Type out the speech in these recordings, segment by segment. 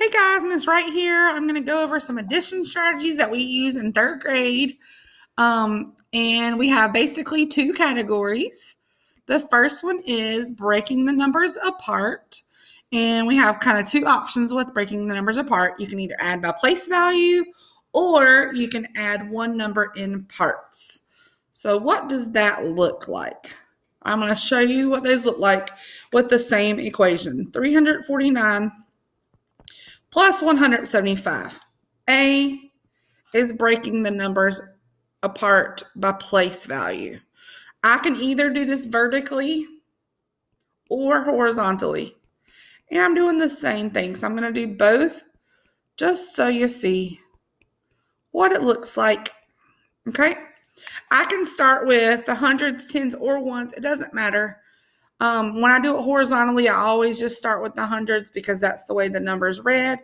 Hey guys, Miss Wright here. I'm going to go over some addition strategies that we use in third grade. Um, and we have basically two categories. The first one is breaking the numbers apart. And we have kind of two options with breaking the numbers apart. You can either add by place value or you can add one number in parts. So, what does that look like? I'm going to show you what those look like with the same equation 349 plus 175. A is breaking the numbers apart by place value. I can either do this vertically or horizontally. And I'm doing the same thing. So I'm going to do both just so you see what it looks like. Okay. I can start with the hundreds, tens, or ones. It doesn't matter. Um, when I do it horizontally, I always just start with the hundreds because that's the way the numbers read.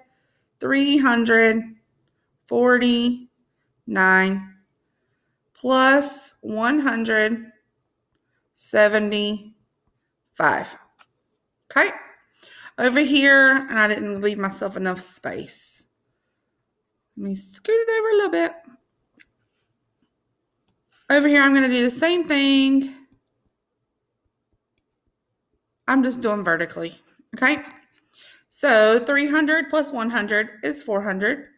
349 plus 175. Okay. Over here, and I didn't leave myself enough space. Let me scoot it over a little bit. Over here, I'm going to do the same thing. I'm just doing vertically. Okay. So 300 plus 100 is 400.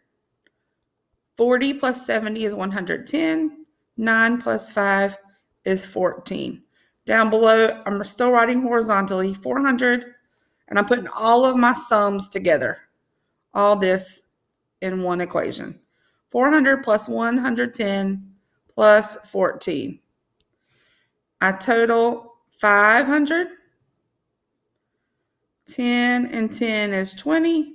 40 plus 70 is 110. 9 plus 5 is 14. Down below, I'm still writing horizontally 400, and I'm putting all of my sums together. All this in one equation. 400 plus 110 plus 14. I total 500 10 and 10 is 20.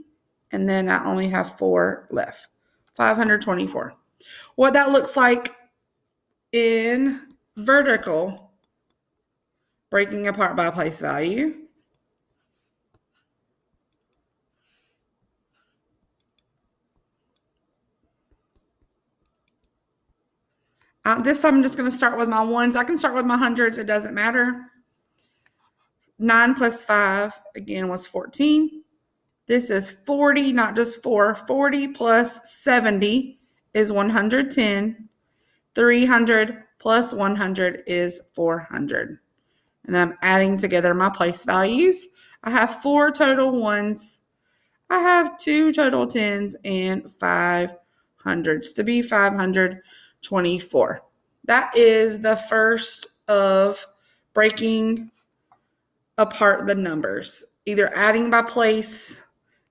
And then I only have four left. 524. What that looks like in vertical, breaking apart by place value. Uh, this time I'm just going to start with my ones. I can start with my hundreds. It doesn't matter. 9 plus 5, again, was 14. This is 40, not just 4. 40 plus 70 is 110. 300 plus 100 is 400. And then I'm adding together my place values. I have four total ones. I have two total tens and five hundreds to be 524. That is the first of breaking apart the numbers, either adding by place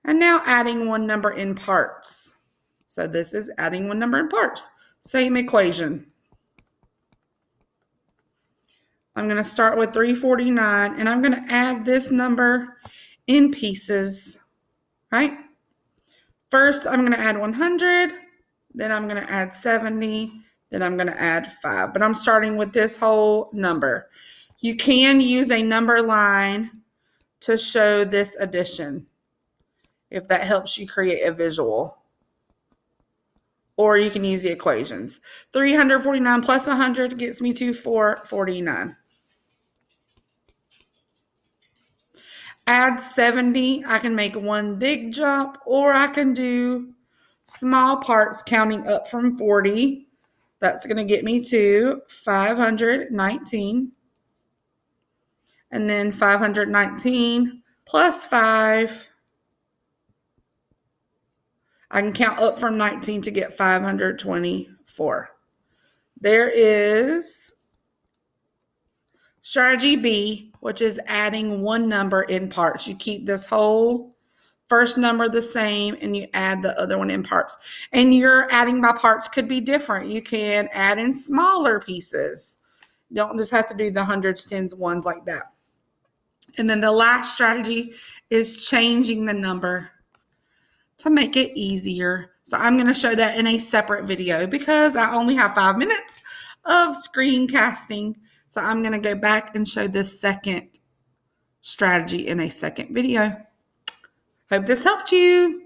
and now adding one number in parts. So this is adding one number in parts. Same equation. I'm going to start with 349 and I'm going to add this number in pieces, right? First, I'm going to add 100, then I'm going to add 70, then I'm going to add 5. But I'm starting with this whole number. You can use a number line to show this addition if that helps you create a visual. Or you can use the equations. 349 plus 100 gets me to 449. Add 70, I can make one big jump, or I can do small parts counting up from 40. That's going to get me to 519 and then 519 plus 5. I can count up from 19 to get 524. There is strategy B, which is adding one number in parts. You keep this whole first number the same and you add the other one in parts. And your adding by parts could be different. You can add in smaller pieces. You don't just have to do the hundreds, tens, ones like that. And then the last strategy is changing the number to make it easier. So I'm going to show that in a separate video because I only have five minutes of screencasting. So I'm going to go back and show this second strategy in a second video. Hope this helped you.